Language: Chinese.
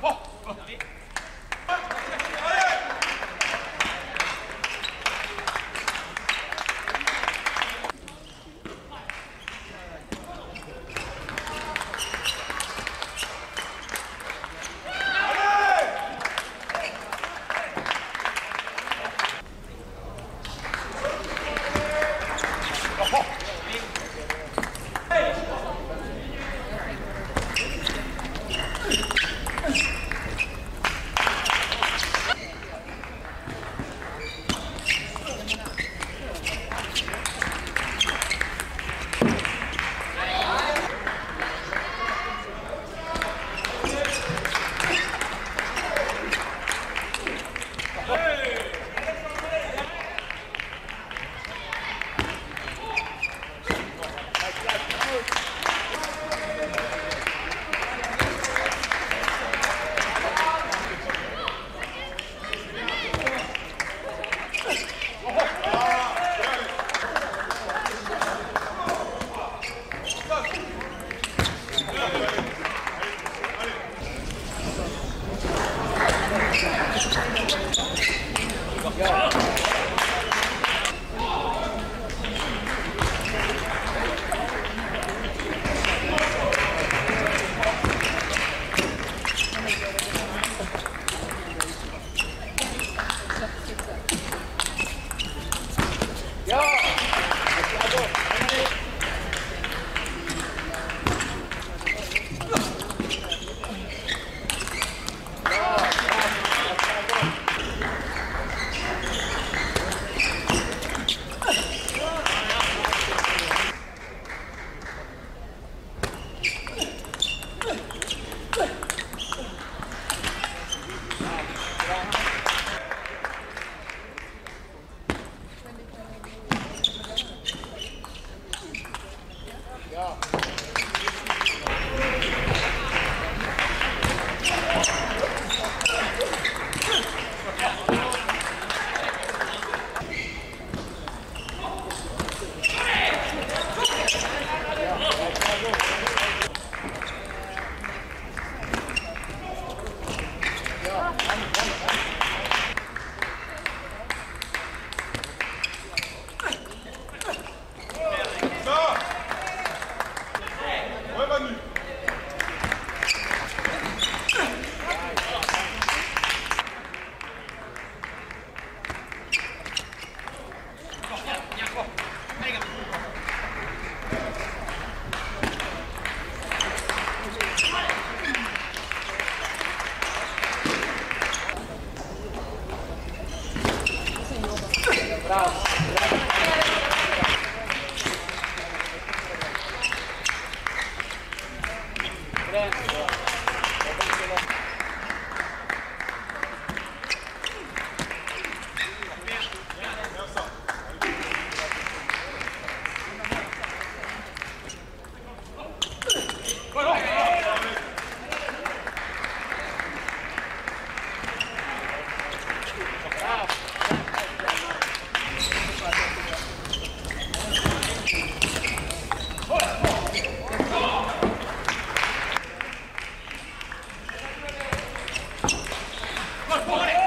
好 Let's put!